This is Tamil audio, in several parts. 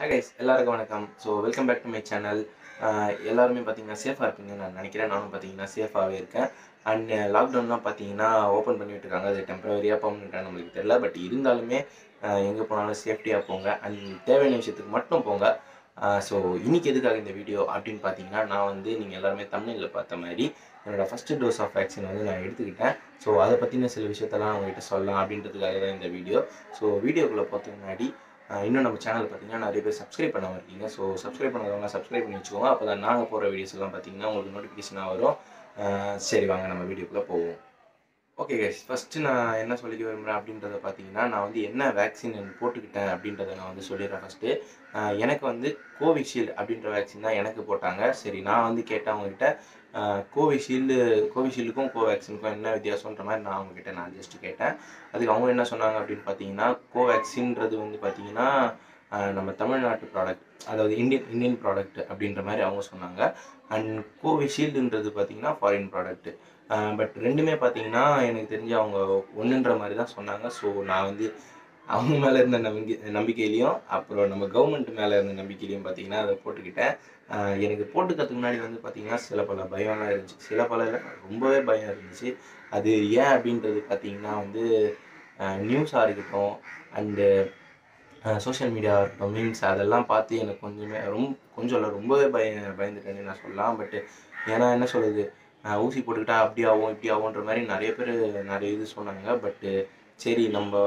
ஹாய் கைஸ் எல்லாருக்கும் வணக்கம். So welcome back to my channel எல்லாருமே பார்த்தீங்கன்னா சேஃபாக இருப்பீங்கன்னு நான் நினைக்கிறேன். நானும் பார்த்தீங்கன்னா சேஃபாகவே இருக்கேன். அண்ட் லாக்டவுன்லாம் பார்த்தீங்கன்னா ஓப்பன் பண்ணி விட்டுருக்காங்க. அது டெம்பரவரியாக பர்மனெண்ட்டாக நம்மளுக்கு தெரியல. பட் இருந்தாலுமே எங்கே போனாலும் சேஃப்டியாக போங்க. அண்ட் தேவையான விஷயத்துக்கு மட்டும் போங்க. ஸோ இன்றைக்கி எதுக்காக இந்த வீடியோ அப்படின்னு பார்த்தீங்கன்னா நான் வந்து நீங்கள் எல்லாருமே தமிழில் பார்த்த மாதிரி என்னோடய ஃபஸ்ட்டு டோஸ் ஆஃப் வேக்சின் வந்து நான் எடுத்துக்கிட்டேன். ஸோ அதை பற்றின சில விஷயத்தெல்லாம் உங்ககிட்ட சொல்லலாம் அப்படின்றதுக்காக தான் இந்த வீடியோ ஸோ வீடியோக்குள்ளே போகிறதுக்கு முன்னாடி இன்னும் நம்ம சேனல் பார்த்தீங்கன்னா நிறைய பேர் சப்ஸ்கிரைப் பண்ணாமல் இருக்கீங்க. ஸோ சப்ஸ்கிரைப் பண்ணாதவங்க சப்ஸ்கிரைப் பண்ணி வச்சுக்கோங்க. அப்போ தான் நாங்கள் போகிற வீடியோஸ் எல்லாம் பார்த்தீங்கன்னா உங்களுக்கு நோட்டிஃபிகேஷனாக வரும். சரி வாங்க நம்ம வீடியோக்குள்ளே போவோம். ஓகே கைஸ் ஃபஸ்ட்டு நான் என்ன சொல்லிக்க விரும்புகிறேன் அப்படின்றத பார்த்தீங்கன்னா நான் வந்து என்ன வேக்சின் போட்டுக்கிட்டேன் அப்படின்றத நான் வந்து சொல்லிடுறேன் ஃபஸ்ட்டு எனக்கு வந்து கோவிஷீல்டு அப்படின்ற வேக்சின் தான் எனக்கு போட்டாங்க. சரி நான் வந்து கேட்டேன் அவங்ககிட்ட. கோவிஷீல்டு கோவிஷீல்டுக்கும் கோவேக்சினுக்கும் என்ன வித்தியாசம்ன்ற மாதிரி நான் அவங்ககிட்ட நான் ஜஸ்ட் கேட்டேன். அதுக்கு அவங்க என்ன சொன்னாங்க அப்படின்னு பார்த்தீங்கன்னா கோவேக்சின்றது வந்து பார்த்தீங்கன்னா நம்ம தமிழ்நாட்டு ப்ராடக்ட் அதாவது இந்தியன் இந்தியன் ப்ராடக்ட் அப்படின்ற மாதிரி அவங்க சொன்னாங்க. அண்ட் கோவிஷீல்டுன்றது பார்த்தீங்கன்னா ஃபாரின் ப்ராடக்ட்டு பட் ரெண்டுமே பார்த்தீங்கன்னா எனக்கு தெரிஞ்சு அவங்க ஒன்றுன்ற மாதிரி தான் சொன்னாங்க. ஸோ நான் வந்து அவங்க மேலே இருந்த நம்பிக்கை நம்பிக்கையிலையும் அப்புறம் நம்ம கவர்மெண்ட் மேலே இருந்த நம்பிக்கையிலையும் பார்த்தீங்கன்னா அதை போட்டுக்கிட்டேன். எனக்கு போட்டுக்கிறதுக்கு முன்னாடி வந்து பார்த்தீங்கன்னா சில பல பயம்லாம் இருந்துச்சு. சில பல ரொம்பவே பயம் இருந்துச்சு. அது ஏன் அப்படின்றது பார்த்தீங்கன்னா வந்து நியூஸாக இருக்கட்டும் அண்டு சோஷியல் மீடியாவாக இருக்கட்டும் மீன்ஸ் அதெல்லாம் பார்த்து எனக்கு கொஞ்சமே ரொம்ப கொஞ்சம் இல்லை ரொம்பவே பய பயந்துட்டேன்னு நான் சொல்லலாம். பட்டு ஏன்னா என்ன சொல்லுது ஊசி போட்டுக்கிட்டா அப்படி ஆகும் இப்படி ஆகுன்ற மாதிரி நிறைய பேர் நிறைய இது சொன்னாங்க. பட்டு சரி நம்ம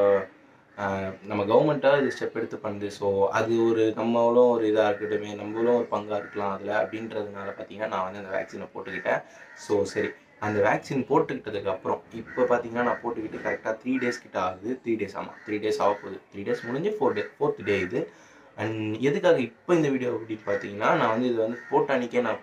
நம்ம கவர்மெண்ட்டாக இது ஸ்டெப் எடுத்து பண்ணுது. ஸோ அது ஒரு நம்மளும் ஒரு இதாக இருக்கட்டுமே நம்மளும் ஒரு பங்காக இருக்கலாம் அதில் அப்படின்றதுனால பார்த்தீங்கன்னா நான் வந்து அந்த வேக்சினை போட்டுக்கிட்டேன். ஸோ சரி. அந்த வேக்சின் போட்டுக்கிட்டதுக்கு அப்புறம் இப்போ பார்த்தீங்கன்னா நான் போட்டுக்கிட்டு கரெக்டாக த்ரீ டேஸ் கிட்ட ஆகுது. த்ரீ டேஸ் ஆமாம் த்ரீ டேஸ் ஆக போகுது. த்ரீ டேஸ் முடிஞ்சு ஃபோர் டே ஃபோர்த் டே இது. அண்ட் எதுக்காக இப்போ இந்த வீடியோ அப்படின்னு பார்த்தீங்கன்னா நான் வந்து இது வந்து போட்ட அன்றைக்கே நான்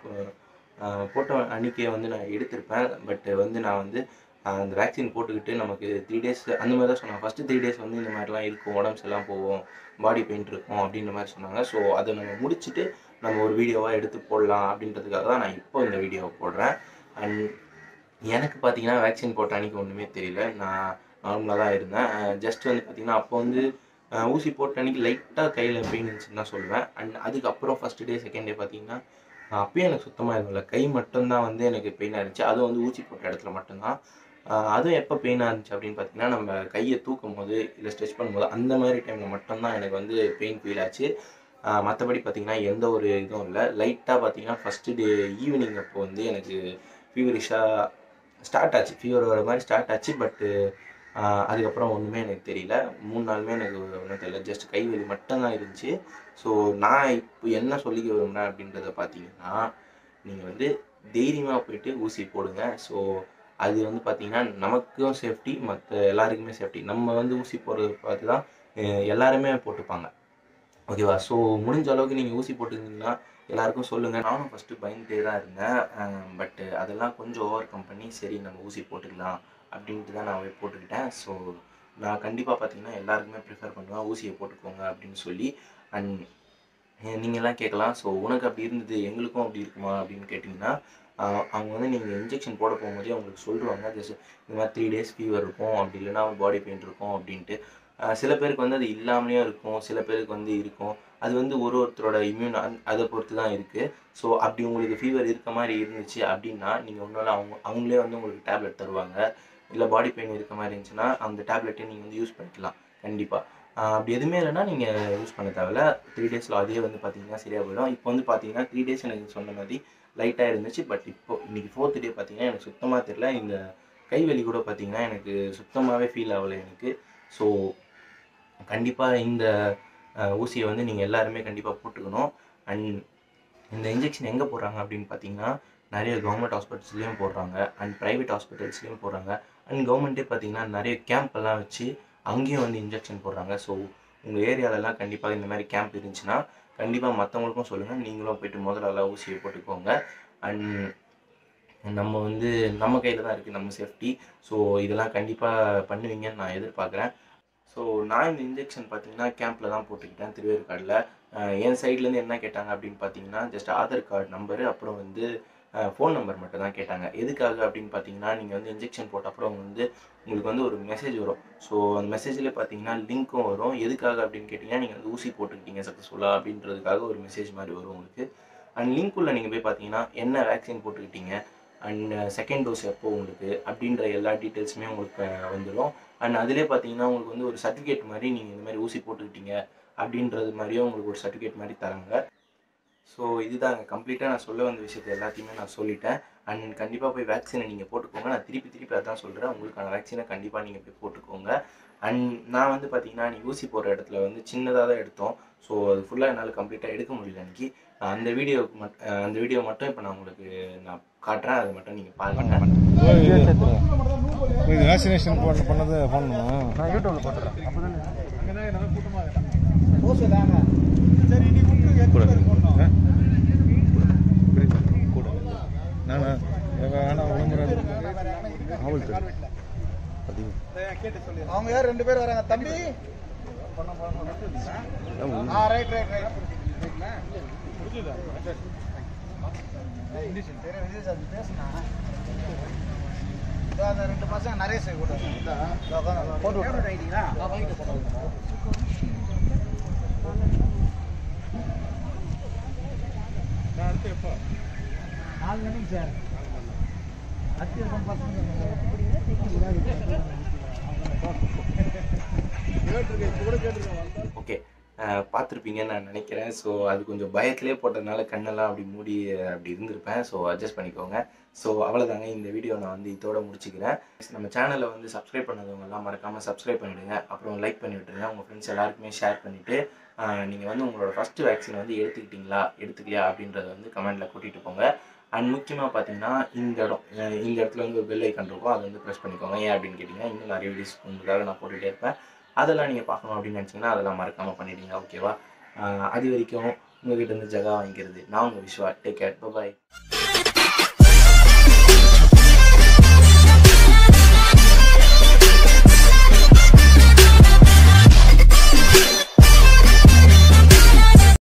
ஆஹ் போட்ட அன்றைக்கே வந்து நான் எடுத்திருப்பேன். பட் வந்து நான் வந்து அந்த வேக்சின் போட்டுக்கிட்டு நமக்கு த்ரீ டேஸ் அந்த மாதிரி தான் சொன்னாங்க. ஃபஸ்ட்டு த்ரீ டேஸ் வந்து இந்த மாதிரிலாம் இருக்கும். உடம்பு எல்லாம் போகும். பாடி பெயின் இருக்கும் அப்படின்ற மாதிரி சொன்னாங்க. ஸோ அதை நம்ம முடிச்சுட்டு நம்ம ஒரு வீடியோவாக எடுத்து போடலாம் அப்படின்றதுக்காக தான் நான் இப்போ இந்த வீடியோவை போடுறேன். அண்ட் எனக்கு பார்த்தீங்கன்னா வேக்சின் போட்ட அன்றைக்கி ஒன்றுமே தெரியல. நான் நார்மலாக தான் இருந்தேன். ஜஸ்ட் வந்து பார்த்தீங்கன்னா அப்போ வந்து ஊசி போட்ட அன்றைக்கி லைட்டாக கையில் பெயின் இருந்துச்சுன்னு தான் சொல்லுவேன். அண்ட் அதுக்கப்புறம் ஃபஸ்ட் டே செகண்ட் டே பார்த்தீங்கன்னா அப்பயும் எனக்கு சுத்தமாக எதுவும் இல்லை கை மட்டும்தான் வந்து எனக்கு பெயினாக இருந்துச்சு. அதுவும் வந்து ஊசி போட்ட இடத்துல மட்டும்தான். அதுவும் எப்போ பெயினாக இருந்துச்சு அப்படின்னு பார்த்தீங்கன்னா நம்ம கையை தூக்கும் போது இல்லை ஸ்ட்ரெச் பண்ணும்போது அந்த மாதிரி டைமில் மட்டும்தான் எனக்கு வந்து பெயின் ஃபீல் ஆச்சு. மற்றபடி பார்த்தீங்கன்னா எந்த ஒரு இதுவும் இல்லை. லைட்டாக பார்த்தீங்கன்னா ஃபஸ்ட்டு டே ஈவினிங் அப்போ வந்து எனக்கு ஃபீவரிஷாக ஸ்டார்ட் ஆச்சு. ஃபீவர் வர மாதிரி ஸ்டார்ட் ஆச்சு பட்டு அதுக்கப்புறம் ஒன்றுமே எனக்கு தெரியல. மூணு நாளுமே எனக்கு ஒன்றும் தெரியல. ஜஸ்ட் கை வலி மட்டும்தான் இருந்துச்சு. ஸோ நான் இப்போ என்ன சொல்லிக்க விரும்புகிறேன் அப்படின்றத பார்த்தீங்கன்னா நீங்கள் வந்து தைரியமாக போயிட்டு ஊசி போடுங்க. ஸோ அது வந்து பார்த்தீங்கன்னா நமக்கும் சேஃப்டி மற்ற எல்லாருக்குமே சேஃப்டி நம்ம வந்து ஊசி போடுறத பார்த்து தான் எல்லாருமே போட்டுப்பாங்க. ஓகேவா? ஸோ முடிஞ்ச அளவுக்கு நீங்கள் ஊசி போட்டுருந்தீங்கன்னா எல்லாருக்கும் சொல்லுங்கள் நானும் ஃபஸ்ட்டு பயந்துட்டே தான் இருந்தேன். பட்டு அதெல்லாம் கொஞ்சம் ஓவர் கம் பண்ணி சரி நம்ம ஊசி போட்டுக்கலாம் அப்படின்ட்டு தான் நான் போய் போட்டுக்கிட்டேன். ஸோ நான் கண்டிப்பாக பார்த்தீங்கன்னா எல்லாருக்குமே ப்ரிஃபர் பண்ணுவேன். ஊசியை போட்டுக்கோங்க அப்படின்னு சொல்லி. அண்ட் நீங்கள்லாம் கேட்கலாம். ஸோ உனக்கு அப்படி இருந்தது எங்களுக்கும் அப்படி இருக்குமா அப்படின்னு கேட்டிங்கன்னா அவங்க வந்து நீங்கள் இன்ஜெக்ஷன் போட போகும்போதே அவங்களுக்கு சொல்லுவாங்க. ஜஸ்ட் இந்த மாதிரி த்ரீ டேஸ் ஃபீவர் இருக்கும். அப்படி இல்லைன்னா பாடி பெயின் இருக்கும் அப்படின்ட்டு. சில பேருக்கு வந்து அது இல்லாமலேயும் இருக்கும் சில பேருக்கு வந்து இருக்கும். அது வந்து ஒரு ஒருத்தரோட இம்யூன் அந் அதை பொறுத்து தான் இருக்குது ஸோ அப்படி உங்களுக்கு ஃபீவர் இருக்க மாதிரி இருந்துச்சு அப்படின்னா நீங்கள் ஒன்றால் அவங்க அவங்களே வந்து உங்களுக்கு டேப்லெட் தருவாங்க. இல்லை பாடி பெயின் இருக்க மாதிரி இருந்துச்சுன்னா அந்த டேப்லெட்டை நீங்கள் வந்து யூஸ் பண்ணிக்கலாம். கண்டிப்பாக அப்படி எதுவுமே இல்லைன்னா நீங்கள் யூஸ் பண்ண தேவையில்ல. த்ரீ டேஸில் அதே வந்து பார்த்தீங்கன்னா சரியாக போயிடும். இப்போ வந்து பார்த்தீங்கன்னா த்ரீ டேஸ் எனக்கு சொன்ன மாதிரி லைட்டாக இருந்துச்சு. பட் இப்போ இன்றைக்கி ஃபோர்த் டே பார்த்தீங்கன்னா எனக்கு சுத்தமாக தெரியல. இந்த கைவலி கூட பார்த்தீங்கன்னா எனக்கு சுத்தமாகவே ஃபீல் ஆகலை எனக்கு. ஸோ கண்டிப்பாக இந்த ஊசியை வந்து நீங்கள் எல்லாருமே கண்டிப்பாக போட்டுக்கணும். அண்ட் இந்த இன்ஜெக்ஷன் எங்கே போடுறாங்க அப்படின்னு பார்த்தீங்கன்னா நிறைய கவர்மெண்ட் ஹாஸ்பிட்டல்ஸ்லேயும் போடுறாங்க. அண்ட் ப்ரைவேட் ஹாஸ்பிட்டல்ஸ்லேயும் போடுறாங்க. அண்ட் கவர்மெண்ட்டே பார்த்தீங்கன்னா நிறைய கேம்ப் எல்லாம் வச்சு அங்கேயும் வந்து இன்ஜெக்ஷன் போடுறாங்க. ஸோ உங்கள் ஏரியாலலாம் கண்டிப்பாக இந்த மாதிரி கேம்ப் இருந்துச்சுன்னா கண்டிப்பாக மற்றவங்களுக்கும் சொல்லுங்கள் நீங்களும் போயிட்டு முதல்ல ஊசியை போட்டுக்கோங்க. அண்ட் நம்ம வந்து நம்ம கையில் தான் இருக்குது நம்ம சேஃப்டி ஸோ இதெல்லாம் கண்டிப்பாக பண்ணுவீங்கன்னு நான் எதிர்பார்க்குறேன். ஸோ நான் இந்த இன்ஜெக்ஷன் பார்த்தீங்கன்னா கேம்பில் தான் போட்டுக்கிட்டேன் திருவேற்காடில். என் சைட்லேருந்து என்ன கேட்டாங்க அப்படின்னு பார்த்தீங்கன்னா ஜஸ்ட் ஆதார் கார்டு நம்பரு அப்புறம் வந்து ஃபோன் நம்பர் மட்டும் தான் கேட்டாங்க. எதுக்காக அப்படின்னு பார்த்தீங்கன்னா நீங்கள் வந்து இன்ஜெக்ஷன் போட்ட அப்புறம் வந்து உங்களுக்கு வந்து ஒரு மெசேஜ் வரும். ஸோ அந்த மெசேஜில் பார்த்தீங்கன்னா லிங்க்கும் வரும். எதுக்காக அப்படின்னு கேட்டிங்கன்னா நீங்கள் வந்து ஊசி போட்டுக்கிட்டீங்க சக்ஸஸ்ஃபுல்லாக அப்படின்றதுக்காக ஒரு மெசேஜ் மாதிரி வரும் உங்களுக்கு. அண்ட் லிங்க்குள்ளே நீங்கள் போய் பார்த்தீங்கன்னா என்ன வேக்சின் போட்டுக்கிட்டீங்க? அண்ட் செகண்ட் டோஸ் எப்போ உங்களுக்கு? அப்படின்ற எல்லா டீட்டெயில்ஸுமே உங்களுக்கு வந்துடும் அண்ட் அதிலே பார்த்தீங்கன்னா உங்களுக்கு வந்து ஒரு சர்டிஃபிகேட் மாதிரி நீங்கள் இந்த மாதிரி ஊசி போட்டுக்கிட்டீங்க அப்படின்றது மாதிரியும் உங்களுக்கு ஒரு சர்டிஃபிகேட் மாதிரி தராங்க. ஸோ இதுதாங்க. கம்ப்ளீட்டாக நான் சொல்ல வந்த விஷயத்தை எல்லாத்தையுமே நான் சொல்லிட்டேன். அண்ட் கண்டிப்பாக போய் வேக்சினை நீங்கள் போட்டுக்கோங்க. நான் திருப்பி திருப்பி அதான் சொல்கிறேன் உங்களுக்கான வேக்சினை கண்டிப்பாக நீங்கள் போய் போட்டுக்கோங்க. அண்ட் நான் வந்து பார்த்தீங்கன்னா நீ ஊசி போடுற இடத்துல வந்து சின்னதாக தான் எடுத்தோம். ஸோ அது ஃபுல்லாக என்னால் கம்ப்ளீட்டாக எடுக்க முடியல அன்றைக்கி அந்த மட் அந்த வீடியோ மட்டும் இப்போ நான் உங்களுக்கு நான் காட்டுறேன். அதை மட்டும் நீங்கள் பாருங்கள் இது வேக்சினேஷன் பண்ண பண்ணது ஃபோன் பண்ணுமா நான் யூடியூப்ல போட்டுறேன். கூட நானா? வேணா விளம்பரம் ஆவல் அதிகம் அவங்க யார்? ரெண்டு பேர் வராங்க. தம்பி? ஆ ரைட் ரைட் ரைட் அந்த ரெண்டு பசங்க நரேஷ் கூட. போட்டு விட்டுறீங்களா நாலு மணிக்கு சார். அத்தியாவசியம் பசங்க. ஓகே. பார்த்துருப்பீங்கன்னு நான் நினைக்கிறேன். ஸோ அது கொஞ்சம் பயத்திலே போட்டதுனால கண்ணெல்லாம் அப்படி மூடி அப்படி இருந்திருப்பேன். ஸோ அட்ஜஸ்ட் பண்ணிக்கோங்க. ஸோ அவ்வளோதாங்க இந்த வீடியோ நான் வந்து இதோட முடிச்சுக்கிறேன். நம்ம சேனலை வந்து சப்ஸ்கிரைப் பண்ணதவங்கலாம் மறக்காமல் சப்ஸ்கிரைப் பண்ணிவிடுங்க அப்புறம் லைக் பண்ணி விட்டுருங்க. உங்கள் ஃப்ரெண்ட்ஸ் எல்லாருக்குமே ஷேர் பண்ணிவிட்டு நீங்கள் வந்து உங்களோட ஃபஸ்ட்டு வேக்சின் வந்து எடுத்துக்கிட்டிங்களா எடுத்துக்கலையா அப்படின்றத வந்து கமெண்ட்டில் கூட்டிகிட்டு போங்க. அண்ட் முக்கியமாக பார்த்தீங்கன்னா இந்த இடம் இந்த இடத்துல வந்து பெல் ஐக்கன் இருக்கும். அதை வந்து ப்ரெஸ் பண்ணிக்கோங்க. ஏன் அப்படின்னு கேட்டிங்கன்னா இன்னும் நிறைய வீடியோஸ் உங்களுக்காக நான் போட்டுகிட்டே இருப்பேன். அதெல்லாம் நீங்கள் பார்க்கணும் அப்படின்னு நினச்சிங்கன்னா அதெல்லாம் மறக்காமல் பண்ணிடுங்க ஓகேவா அது வரைக்கும் உங்ககிட்ட இருந்து ஜகா வாங்கிக்கிறது. நான் உங்கள் விஸ்வா. Take care bye